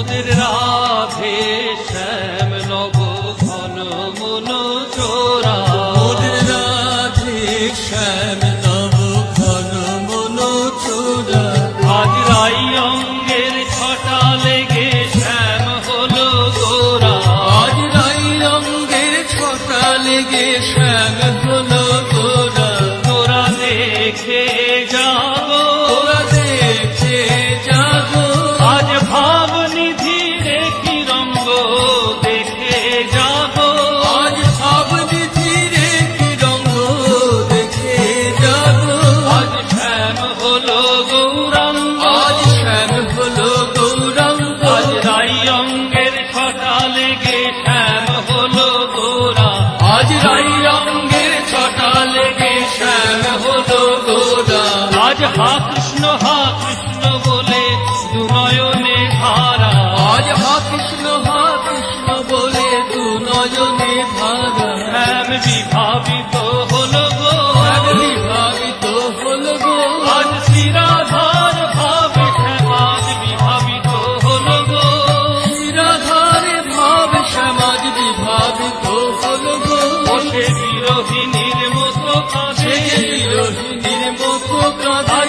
মোদের রাধে শ্যাম নব ঘন মন চোরা মোদের রাধে শ্যাম নব ঘন মন চোরা আজ রাই অঙ্গের ছটা লেগে শ্যাম হলো গোরা আজ রাই অঙ্গের ছটা লেগে শ্যাম হলো গোরা শ্যাম হলো আজ রাই রঙ্গের ছটা লেগে শ্যাম হলো আজ হা কৃষ্ণ হা বলে দুনয়নে ধারা আজ হা কৃষ্ণ হা কৃষ্ণ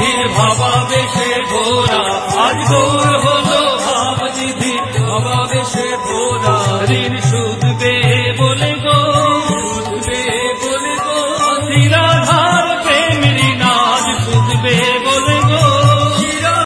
বুদ্ধির ভাবাবেশে ঘোরা আজ গৌর